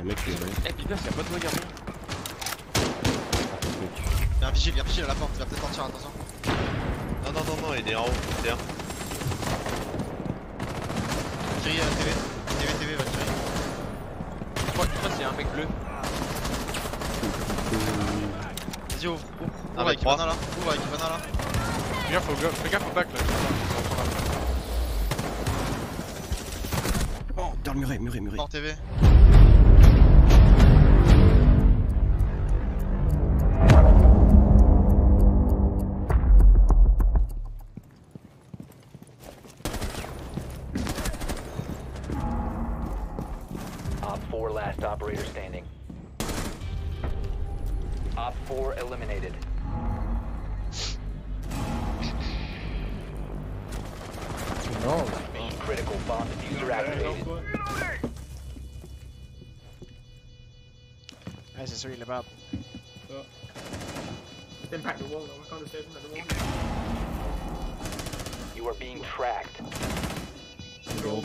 Y'a un mec qui est là. Eh, Pipas, y'a pas de regard. Y'a un vigile, y'a un vigile à la porte, il va peut-être sortir, attention. Non, non, non, non, il est en haut. Tiens. Thierry, euh, TV. TV, TV, va Thierry. Je crois, je crois qu'il y a un mec bleu. Vas-y, ouvre. Ouvre, Ah, ouvre avec. Ivana là. Ouvre avec Ivana là. Fais gaffe fais gaffe au bac là. Oh, dans le muret, muret, muret. Mort TV. Op 4 eliminated. Mission critical bomb defuser activated. This is really bad. Impact the wall. I can't stay impact the wall. You are being tracked. Go.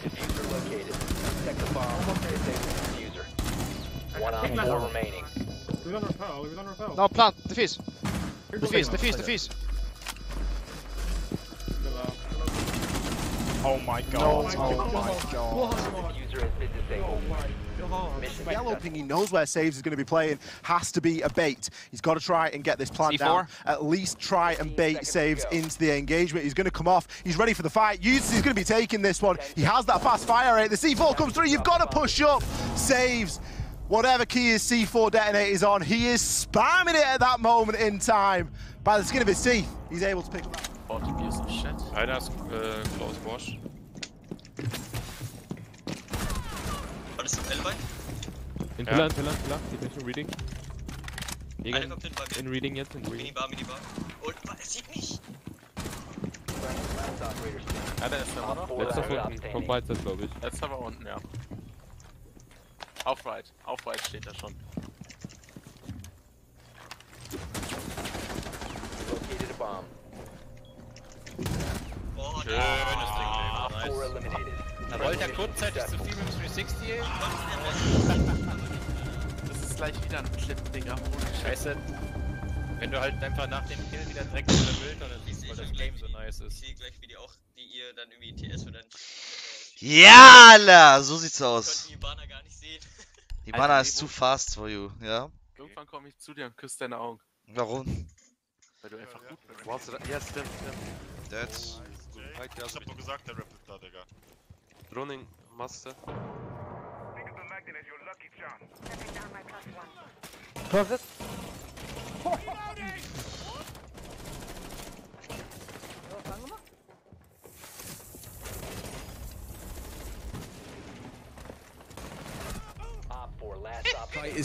Defuser located. Protect the bomb. Disable the defuser. One op 4 remaining. He was on rappel, he was on rappel. No, plant, defuse. Defuse, defuse, defuse. Oh my god. Oh, oh my god. Defuser has been disabled. Mission Yellow successful. ping, he knows where Saves is going to be playing, has to be a bait. He's got to try and get this plant down. At least try and bait Saves into the engagement. He's going to come off. He's ready for the fight. Uses he's going to be taking this one. He has that fast fire rate. The C4 comes through. You've got to push up. Saves. Whatever key his C4 detonator is on, he is spamming it at that moment in time. By the skin of his teeth, he's able to pick up that. Einer ist äh, Klaus Bosch. Alles im L-Bein? In Villa, in Villa, in Villa. Die Menschen Reading. Jäger kommt hin bei mir. in Reading jetzt, in Reading. Minibar, Minibar. Und es sieht mich. Last operator standing. Ja, der ist Op 4 Letzter last von stop unten. standing. Kommt weiter, glaube ich. Letzter war unten, ja. Auf right. Auf right steht er schon. Located a bomb. Boah, Schönes der Op 4 eliminated. Da wollte er kurzzeitig zu viel mit dem 360, ey. Das ist gleich wieder ein Clip, Digga. Holy Scheiße. Wenn du halt einfach nach dem Kill wieder direkt in der Bild und dann siehst, weil das Game so nice Ich ist. sehe gleich, wie die auch, wie ihr dann irgendwie in TS oder Ja, Alter, so sieht's Ich aus. Die Alter, Mana ist zu fast for you, ja? Irgendwann komme ich zu dir und küsse deine Augen. Warum? Weil du einfach gut bist. Wo hast du da? Ja, stimmt, stimmt. That's. Oh, ich hab doch gesagt, der rappelt da, Digga. Running, Master. Think of the magnet as your lucky chance. Close it.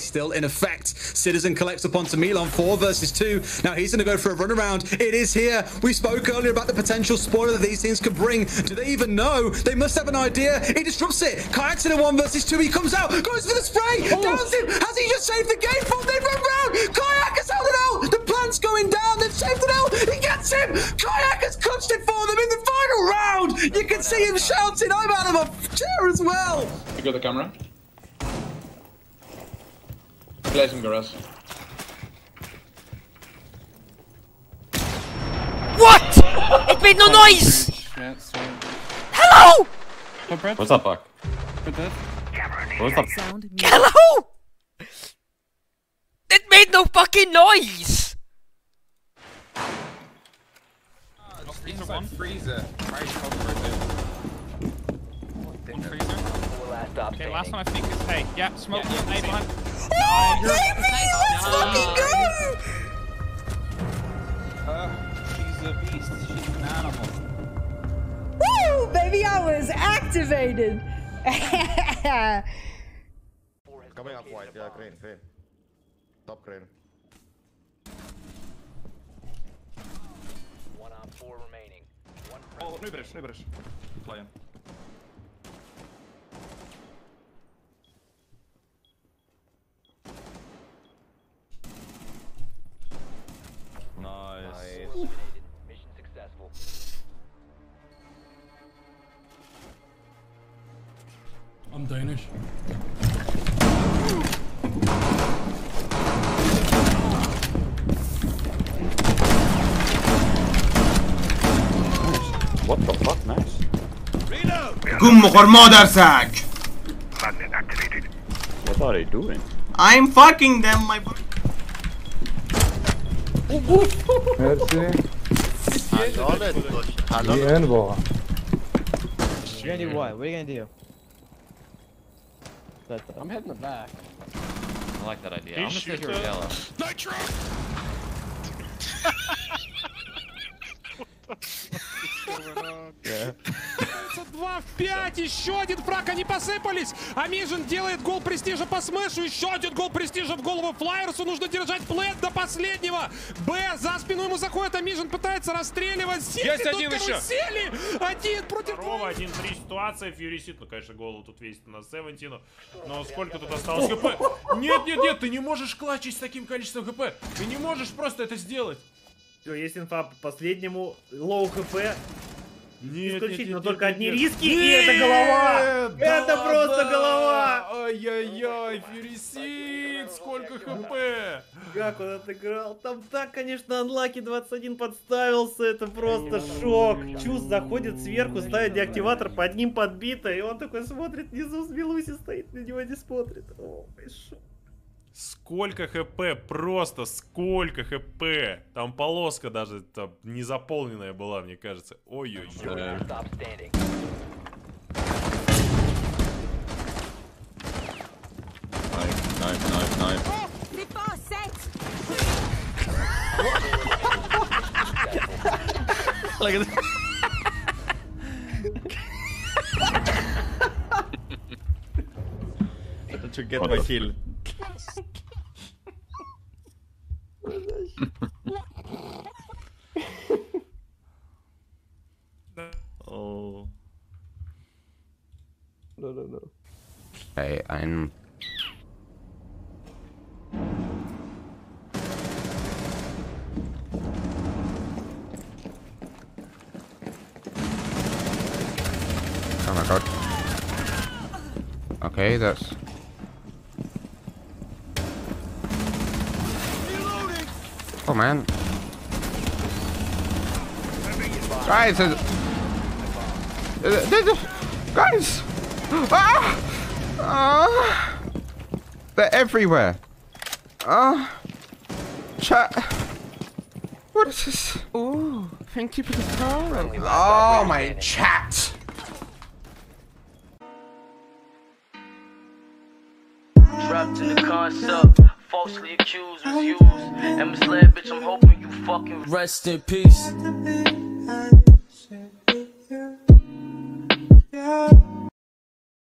Still in effect. Citizen collects upon to Milan, four versus two. Now he's going to go for a runaround. It is here. We spoke earlier about the potential spoiler that these things could bring. Do they even know? They must have an idea. He disrupts it. Kayak's in a one versus two. He comes out, goes for the spray, downs him. Has he just saved the game from? They run round. Kayak has held it out. The plant's going down. They've saved it out. He gets him. Kayak has clutched it for them in the final round. You can see him shouting, I'm out of a chair as well. You got the camera? Blazing garage. What? It made no noise! Hello? What's up, Buck? What's up? Hello? It made no fucking noise! Inside freezer. Right, cover right there. One freezer. 4 last stop Okay, standing. last one I think is hey, yeah, smoke Yeah, yeah, yeah, behind. Oh, baby! Let's fucking go! Uh, she's a beast. She's an animal. Woo! Baby, I was activated! Coming up white, yeah, green, green. Top green. One op 4 remaining. One Oh, nu bridge, nu bridge. Lion. eliminated. Mission successful. I'm Danish. What the fuck, Max? قم What are they doing? I'm fucking them, my bro. Randy, what? What are you gonna do? I'm heading the back. I like that idea. I'm gonna stay here with yellow. Nitro! Два в пять, еще один фраг, они посыпались. Амижин делает гол престижа по смешу, еще один гол престижа в голову Флайерсу. Нужно держать плед до последнего. Б, за спину ему заходит Амижин, пытается расстреливать. Сели Есть один еще. карусели. Один против Второго, 1-3 ситуация, Фьюри Сит, ну, конечно, голову тут весит на Севентину, но сколько тут осталось хп? Нет, нет, нет, ты не можешь клатчить с таким количеством хп, ты не можешь просто это сделать. Все, есть инфа по последнему. Лоу хп. Нет, Исключительно нет, нет, только нет, одни нет. риски, и это голова! Нет, да Это просто ладно! голова! Ай-яй-яй, Фьюри Сит, сколько хп? Как он отыграл? Там так, конечно, анлаки 21 подставился, это просто шок. Чус заходит сверху, ставит деактиватор, под ним подбито, и он такой смотрит внизу, с Милуси стоит, на него не смотрит. О, шок. Сколько хп, просто сколько хп. Там полоска даже там не заполненная была, мне кажется. Ой-ой-ой. Look at to get my kill. No, no, no. Ey, ein. Oh my god. Okay, that's. Oh man. Guys, there's- uh, there's guys! Ah! Ah! They're everywhere. Ah! Chat. What is this? Oh, thank you for the car. Oh, my chat. Trapped in the concept, falsely accused was used and misled, bitch. I'm hoping you fucking rest in peace.